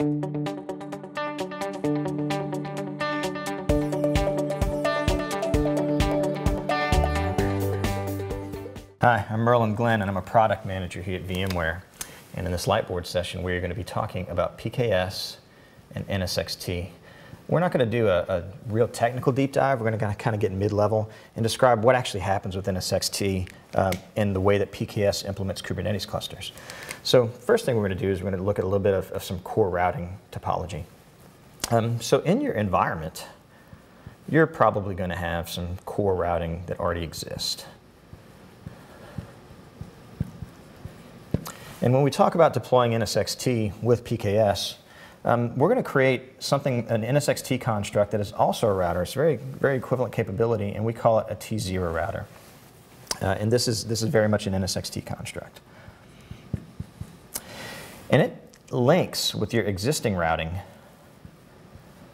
Hi, I'm Merlin Glynn and I'm a product manager here at VMware. And in this Lightboard session, we're going to be talking about PKS and NSXT. We're not going to do a, a real technical deep dive. We're going to kind of get mid-level and describe what actually happens with NSXT um, and the way that PKS implements Kubernetes clusters. So first thing we're going to do is we're going to look at a little bit of, of some core routing topology. Um, so in your environment, you're probably going to have some core routing that already exists. And when we talk about deploying NSXT with PKS, um, we're going to create something, an NSXT construct that is also a router. It's very, very equivalent capability, and we call it a T0 router. Uh, and this is, this is very much an NSXT construct. And it links with your existing routing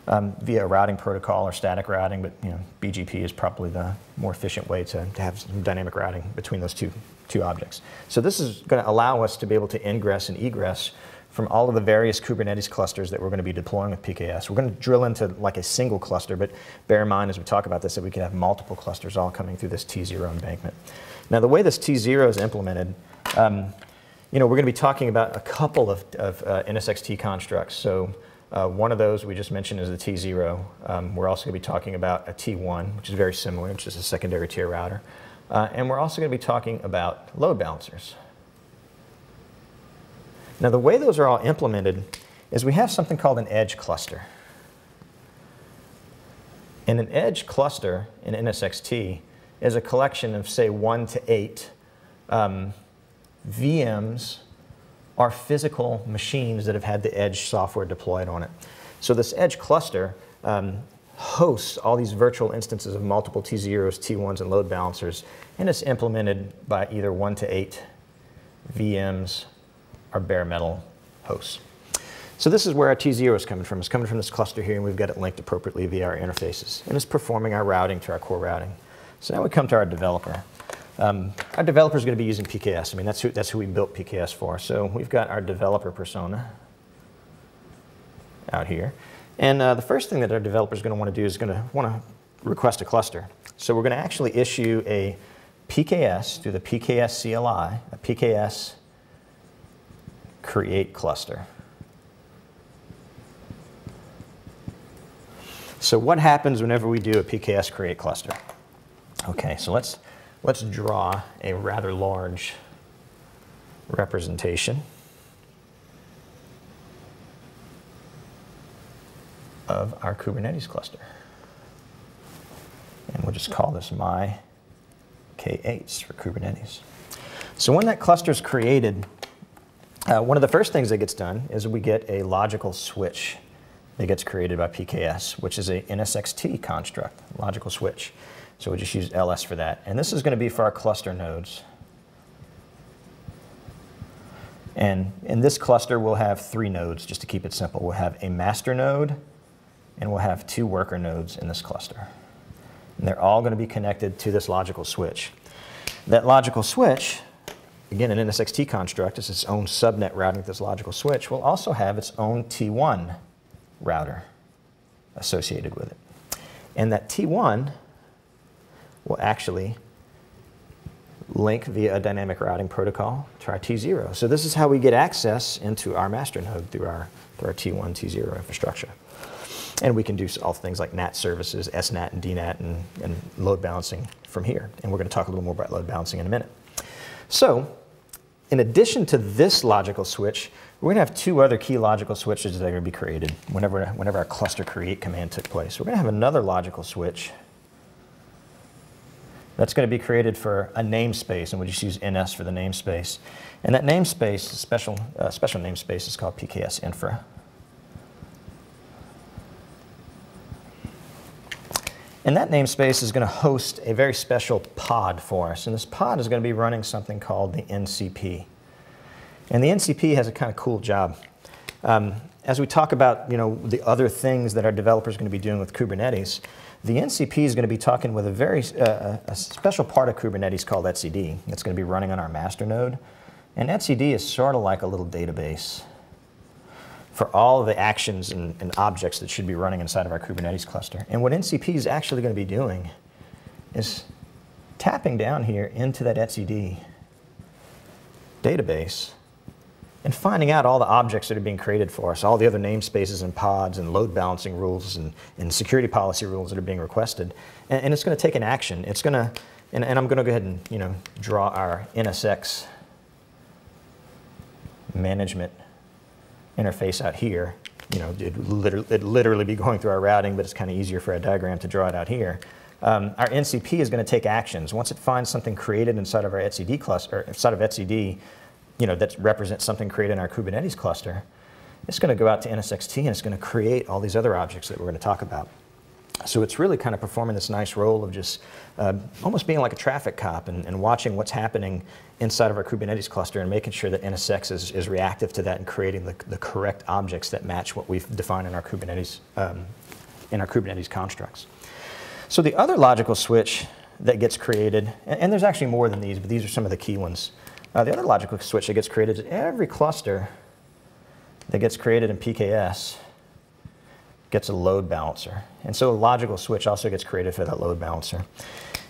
um, via a routing protocol or static routing, but you know, BGP is probably the more efficient way to, to have some dynamic routing between those two, two objects. So this is going to allow us to be able to ingress and egress from all of the various Kubernetes clusters that we're going to be deploying with PKS. We're going to drill into like a single cluster, but bear in mind as we talk about this that we can have multiple clusters all coming through this T0 embankment. Now the way this T0 is implemented, um, you know, we're going to be talking about a couple of, of uh, NSXT constructs. So uh, one of those we just mentioned is the T0. Um, we're also going to be talking about a T1, which is very similar, which is a secondary tier router. Uh, and we're also going to be talking about load balancers. Now the way those are all implemented is we have something called an edge cluster. And an edge cluster in NSXT is a collection of say one to eight um, VMs are physical machines that have had the edge software deployed on it. So this edge cluster um, hosts all these virtual instances of multiple T0s, T1s, and load balancers, and it's implemented by either one to eight VMs or bare metal hosts. So this is where our T0 is coming from. It's coming from this cluster here, and we've got it linked appropriately via our interfaces. And it's performing our routing to our core routing. So now we come to our developer. Um, our developer is going to be using PKS. I mean, that's who, that's who we built PKS for. So we've got our developer persona out here. And uh, the first thing that our developer is going to want to do is going to want to request a cluster. So we're going to actually issue a PKS through the PKS CLI, a PKS create cluster. So what happens whenever we do a PKS create cluster? Okay, so let's let's draw a rather large representation of our Kubernetes cluster. And we'll just call this my K8s for Kubernetes. So when that cluster is created, uh, one of the first things that gets done is we get a logical switch that gets created by PKS, which is a NSXT construct, logical switch. So we just use LS for that. And this is going to be for our cluster nodes. And in this cluster, we'll have three nodes, just to keep it simple. We'll have a master node, and we'll have two worker nodes in this cluster. And they're all going to be connected to this logical switch. That logical switch, again, an NSXT construct, is its own subnet routing to this logical switch, will also have its own T1 router associated with it. And that T1 will actually link via a dynamic routing protocol to our T0. So this is how we get access into our master node through our, through our T1, T0 infrastructure. And we can do all things like NAT services, SNAT and DNAT, and, and load balancing from here. And we're going to talk a little more about load balancing in a minute. So in addition to this logical switch, we're going to have two other key logical switches that are going to be created whenever, whenever our cluster create command took place. We're going to have another logical switch that's going to be created for a namespace, and we'll just use NS for the namespace. And that namespace, special, uh, special namespace, is called PKS Infra. And that namespace is going to host a very special pod for us. And this pod is going to be running something called the NCP. And the NCP has a kind of cool job. Um, as we talk about you know, the other things that our developers are going to be doing with Kubernetes, the NCP is going to be talking with a very uh, a special part of Kubernetes called etcd. It's going to be running on our master node. And etcd is sort of like a little database for all of the actions and, and objects that should be running inside of our Kubernetes cluster. And what NCP is actually going to be doing is tapping down here into that etcd database and finding out all the objects that are being created for us, all the other namespaces and pods and load balancing rules and, and security policy rules that are being requested. And, and it's going to take an action. It's going to, and, and I'm going to go ahead and you know, draw our NSX management interface out here. You know, it'd literally, it'd literally be going through our routing, but it's kind of easier for a diagram to draw it out here. Um, our NCP is going to take actions. Once it finds something created inside of our etcd cluster, inside of etcd, you know, that represents something created in our Kubernetes cluster, it's going to go out to NSXT and it's going to create all these other objects that we're going to talk about. So it's really kind of performing this nice role of just uh, almost being like a traffic cop and, and, watching what's happening inside of our Kubernetes cluster and making sure that NSX is, is reactive to that and creating the, the correct objects that match what we've defined in our Kubernetes, um, in our Kubernetes constructs. So the other logical switch that gets created, and, and, there's actually more than these, but these are some of the key ones. Uh, the other logical switch that gets created is every cluster that gets created in PKS gets a load balancer. And so a logical switch also gets created for that load balancer.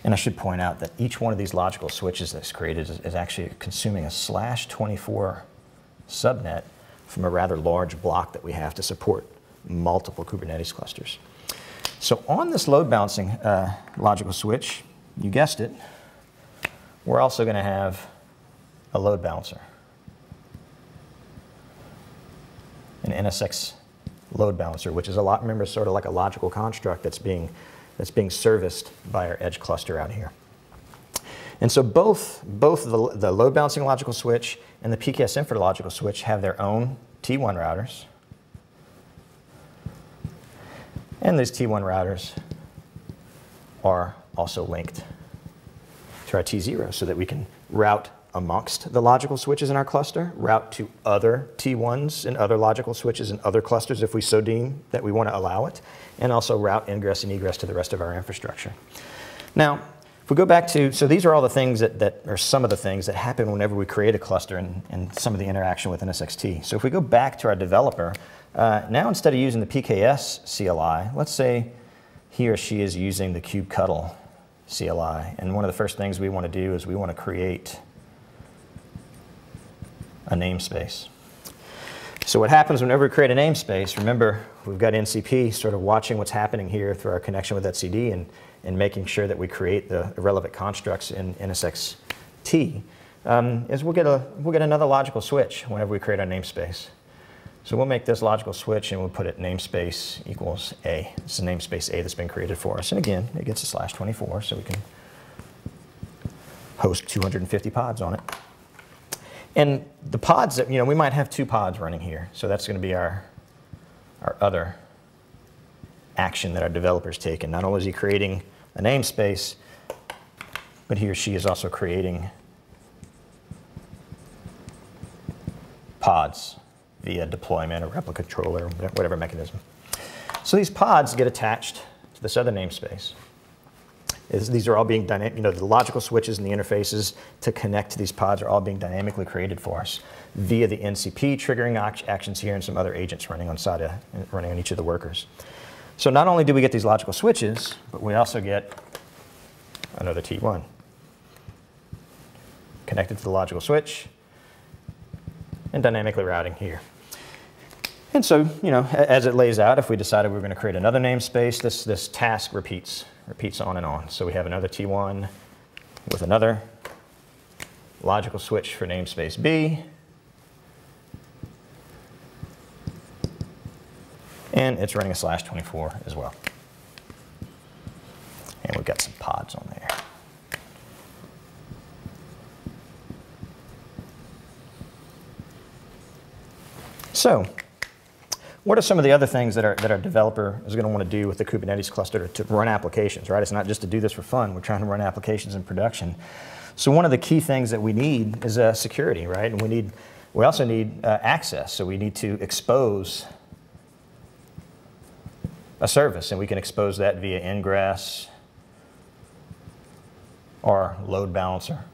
And I should point out that each one of these logical switches that's created is, is actually consuming a slash 24 subnet from a rather large block that we have to support multiple Kubernetes clusters. So on this load balancing uh, logical switch, you guessed it, we're also going to have a load balancer. An NSX load balancer, which is a lot, remember, sort of like a logical construct that's being, that's being serviced by our edge cluster out here. And so both, both the, the load balancing logical switch and the PKS infra logical switch have their own T1 routers. And these T1 routers are also linked to our T0 so that we can route amongst the logical switches in our cluster, route to other T1s and other logical switches in other clusters if we so deem that we want to allow it, and also route ingress and egress to the rest of our infrastructure. Now, if we go back to, so these are all the things that, that are some of the things that happen whenever we create a cluster and, and some of the interaction with NSXT. So if we go back to our developer, uh, now instead of using the PKS CLI, let's say he or she is using the kubectl CLI. And one of the first things we want to do is we want to create a namespace. So what happens whenever we create a namespace, remember we've got NCP sort of watching what's happening here through our connection with etcd and, and making sure that we create the relevant constructs in NSXT, um, is we'll get, a, we'll get another logical switch whenever we create our namespace. So we'll make this logical switch and we'll put it namespace equals A. It's the namespace A that's been created for us. And again, it gets a slash 24 so we can host 250 pods on it. And the pods, that, you know, we might have two pods running here. So that's going to be our, our other action that our developer's taken. Not only is he creating a namespace, but he or she is also creating pods via deployment or replica controller, whatever mechanism. So these pods get attached to this other namespace is these are all being dynamic, you know, the logical switches and the interfaces to connect to these pods are all being dynamically created for us via the NCP triggering actions here and some other agents running on SATA, running on each of the workers. So not only do we get these logical switches, but we also get another T1 connected to the logical switch and dynamically routing here. And so, you know, as it lays out, if we decided we were going to create another namespace, this, this task repeats repeats on and on. So we have another T1 with another logical switch for namespace B. And it's running a slash 24 as well. And we've got some pods on there. So what are some of the other things that our, that our developer is going to want to do with the Kubernetes cluster to, to run applications, right? It's not just to do this for fun. We're trying to run applications in production. So one of the key things that we need is uh, security, right? And we need, we also need uh, access. So we need to expose a service, and we can expose that via ingress or load balancer.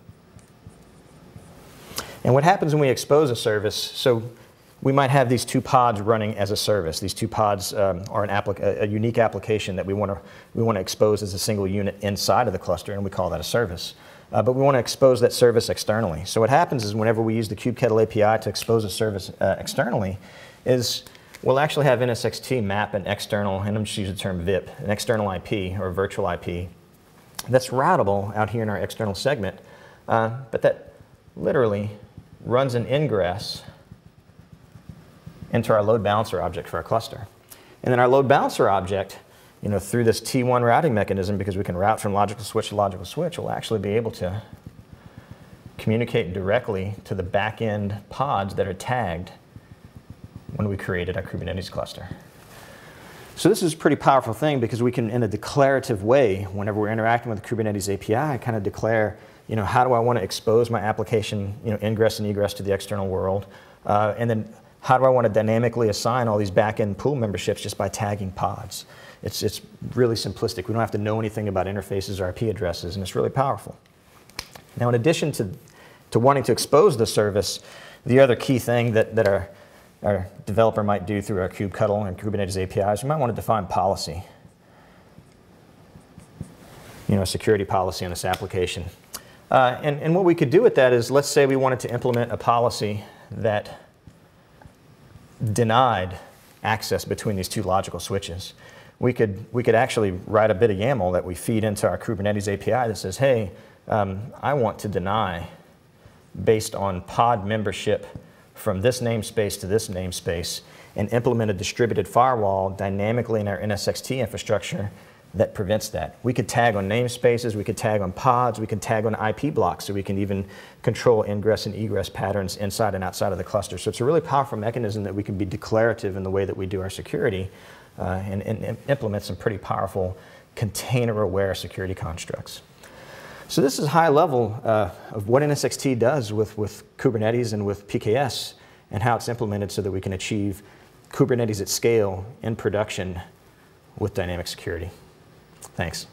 And what happens when we expose a service, so we might have these two pods running as a service. These two pods um, are an a, a, unique application that we want to we want to expose as a single unit inside of the cluster, and we call that a service. Uh, but we want to expose that service externally. So what happens is whenever we use the kubectl API to expose a service uh, externally, is we'll actually have NSXT map an external, and I'm just using the term VIP, an external IP or virtual IP that's routable out here in our external segment, uh, but that literally runs an ingress into our load balancer object for our cluster. And then our load balancer object, you know, through this T1 routing mechanism, because we can route from logical switch to logical switch, will actually be able to communicate directly to the back-end pods that are tagged when we created our Kubernetes cluster. So this is a pretty powerful thing because we can, in a declarative way, whenever we're interacting with the Kubernetes API, kind of declare, you know, how do I want to expose my application, you know, ingress and egress to the external world, uh, and then how do I want to dynamically assign all these back-end pool memberships just by tagging pods? It's, it's really simplistic. We don't have to know anything about interfaces or IP addresses, and it's really powerful. Now, in addition to, to wanting to expose the service, the other key thing that, that our our developer might do through our kubectl and Kubernetes APIs, you might want to define policy. You know, a security policy on this application. Uh, and, and what we could do with that is, let's say we wanted to implement a policy that denied access between these two logical switches. We could, we could actually write a bit of YAML that we feed into our Kubernetes API that says, hey, um, I want to deny based on pod membership from this namespace to this namespace and implement a distributed firewall dynamically in our NSXT infrastructure that prevents that. We could tag on namespaces, we could tag on pods, we could tag on IP blocks, so we can even control ingress and egress patterns inside and outside of the cluster. So it's a really powerful mechanism that we can be declarative in the way that we do our security uh, and, and implement some pretty powerful container-aware security constructs. So this is high level uh, of what NSXT does with, with Kubernetes and with PKS and how it's implemented so that we can achieve Kubernetes at scale in production with dynamic security. Thanks.